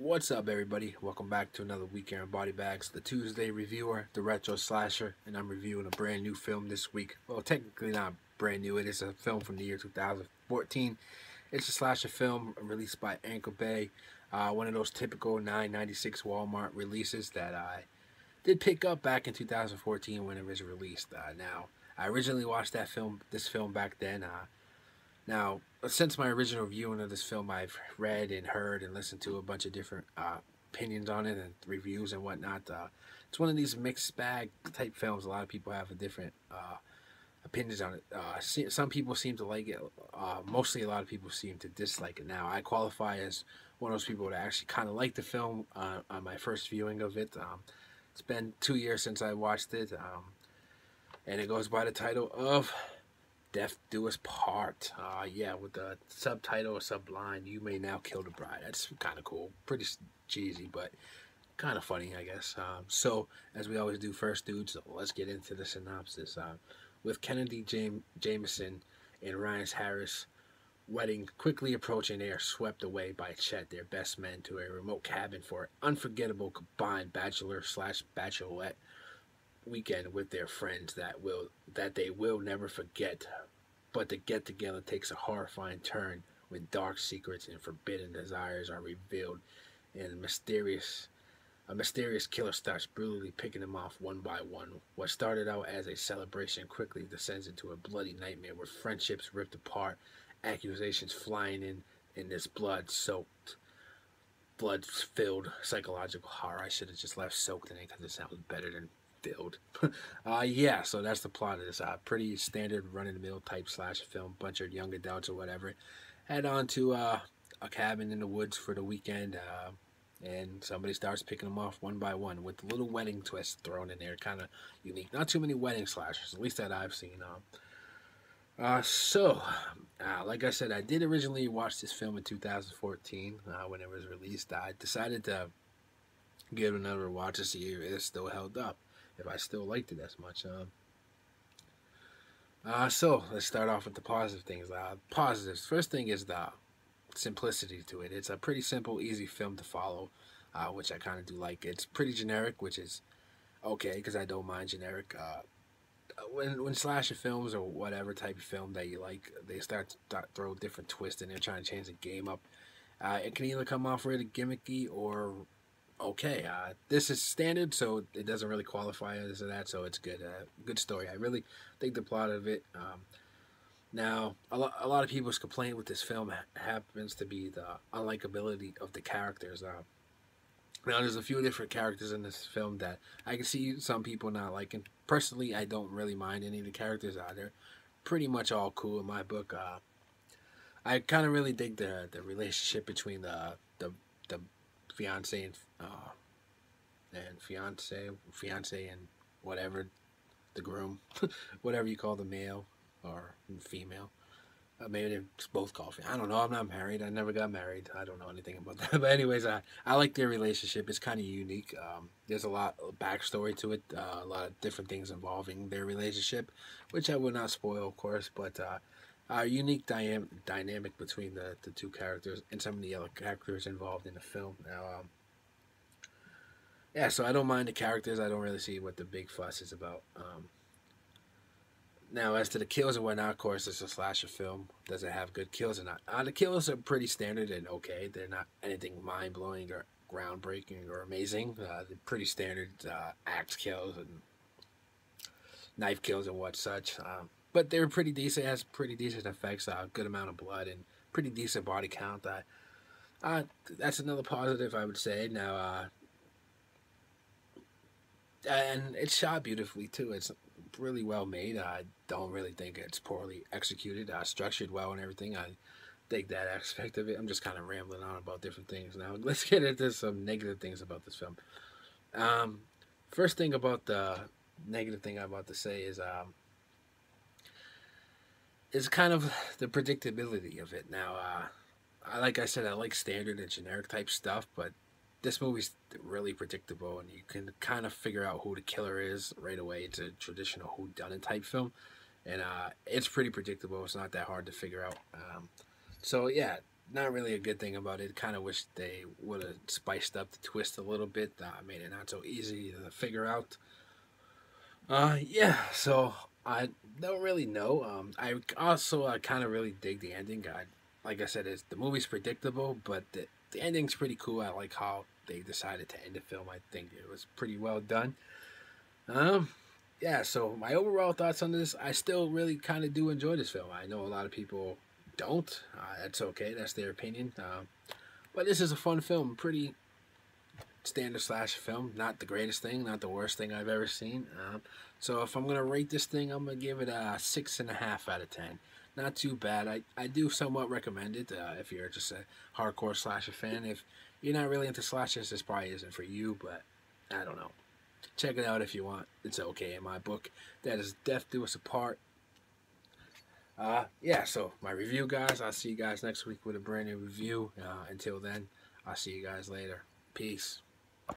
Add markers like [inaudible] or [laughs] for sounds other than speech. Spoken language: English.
What's up, everybody? Welcome back to another weekend of Body Bags, the Tuesday reviewer, the Retro Slasher, and I'm reviewing a brand new film this week. Well, technically not brand new, it is a film from the year 2014. It's a slasher film released by Anchor Bay, uh, one of those typical 996 Walmart releases that I did pick up back in 2014 when it was released. Uh, now, I originally watched that film, this film back then. Uh, now, since my original viewing of this film, I've read and heard and listened to a bunch of different uh, opinions on it and reviews and whatnot. Uh, it's one of these mixed bag type films. A lot of people have a different uh, opinions on it. Uh, some people seem to like it. Uh, mostly, a lot of people seem to dislike it. Now, I qualify as one of those people that actually kind of like the film uh, on my first viewing of it. Um, it's been two years since I watched it, um, and it goes by the title of Death Do Us Part. Uh, yeah, with the subtitle or subline, You May Now Kill the Bride. That's kind of cool. Pretty cheesy, but kind of funny, I guess. Um, so, as we always do first, dudes, let's get into the synopsis. Uh, with Kennedy Jam- Jameson and Ryan Harris wedding quickly approaching, they are swept away by Chet, their best man, to a remote cabin for an unforgettable combined bachelor slash bachelorette weekend with their friends that will that they will never forget. But the get together takes a horrifying turn when dark secrets and forbidden desires are revealed and mysterious a mysterious killer starts brutally picking them off one by one. What started out as a celebration quickly descends into a bloody nightmare where friendships ripped apart, accusations flying in, in this blood soaked, blood filled psychological horror. I should have just left soaked in it because it sounds better than filled. [laughs] uh, yeah, so that's the plot of this. Uh, pretty standard run of the mill type slash film, bunch of young adults or whatever. Head on to uh, a cabin in the woods for the weekend. Uh, and somebody starts picking them off one by one with little wedding twist thrown in there, kind of unique. Not too many wedding slashers, at least that I've seen. Um, uh, so, uh, like I said, I did originally watch this film in 2014 uh, when it was released. I decided to give it another watch to see if it still held up, if I still liked it as much. Um, uh, so let's start off with the positive things. Uh, positives. First thing is the simplicity to it. It's a pretty simple, easy film to follow, uh, which I kind of do like. It's pretty generic, which is okay because I don't mind generic. Uh, when when slasher films or whatever type of film that you like, they start to throw different twists and they're trying to change the game up. Uh, it can either come off really gimmicky or okay. Uh, this is standard, so it doesn't really qualify as that, so it's good. Uh, good story. I really think the plot of it. Um, now, a, lo- a lot of people's complaint with this film ha- happens to be the unlikability of the characters. Uh, now, there's a few different characters in this film that I can see some people not liking. Personally, I don't really mind any of the characters out there. Pretty much all cool in my book. Uh, I kind of really dig the the relationship between the the the fiance and uh, and fiance fiance and whatever the groom, [laughs] whatever you call the male or female. Uh, maybe they're both coffee. I don't know. I'm not married. I never got married. I don't know anything about [laughs] that. But anyways, I, I like their relationship. It's kind of unique. Um, there's a lot of backstory to it. Uh, a lot of different things involving their relationship, which I will not spoil, of course. But uh, a unique dy- dynamic between the, the two characters and some of the other characters involved in the film. Now, um, yeah, so I don't mind the characters. I don't really see what the big fuss is about. Um, now, as to the kills and whatnot, of course, it's a slasher film. Does it have good kills or not? Uh, the kills are pretty standard and okay. They're not anything mind blowing or groundbreaking or amazing. Uh, they're pretty standard uh, axe kills and knife kills and what such. Um, but they're pretty decent. It has pretty decent effects. A uh, good amount of blood and pretty decent body count. Uh, that's another positive I would say. Now, uh, and it's shot beautifully too. It's really well made. I don't really think it's poorly executed. Uh, structured well and everything. I think that aspect of it. I'm just kind of rambling on about different things now. [laughs] Let's get into some negative things about this film. Um, first thing about the negative thing I'm about to say is um, is kind of the predictability of it. Now, uh, I, like I said, I like standard and generic type stuff, but this movie's really predictable, and you can kind of figure out who the killer is right away. It's a traditional who done it type film, and uh, it's pretty predictable. It's not that hard to figure out. Um, so yeah, not really a good thing about it. Kind of wish they would have spiced up the twist a little bit. Uh, made it not so easy to figure out. Uh, yeah. So I don't really know. Um, I also I kind of really dig the ending. I, like I said, it's, the movie's predictable, but the, the ending's pretty cool. I like how they decided to end the film. I think it was pretty well done. Um, yeah. So my overall thoughts on this, I still really kind of do enjoy this film. I know a lot of people don't. Uh, that's okay. That's their opinion. Uh, but this is a fun film. Pretty standard slash film. Not the greatest thing. Not the worst thing I've ever seen. Uh, so if I'm gonna rate this thing, I'm gonna give it a six and a half out of ten. Not too bad. I, I do somewhat recommend it uh, if you're just a hardcore slasher fan. If you're not really into slashers, this probably isn't for you. But I don't know. Check it out if you want. It's okay in my book. That is Death Do Us Apart uh, yeah, so my review, guys. I'll see you guys next week with a brand new review. Uh, until then, I'll see you guys later. Peace.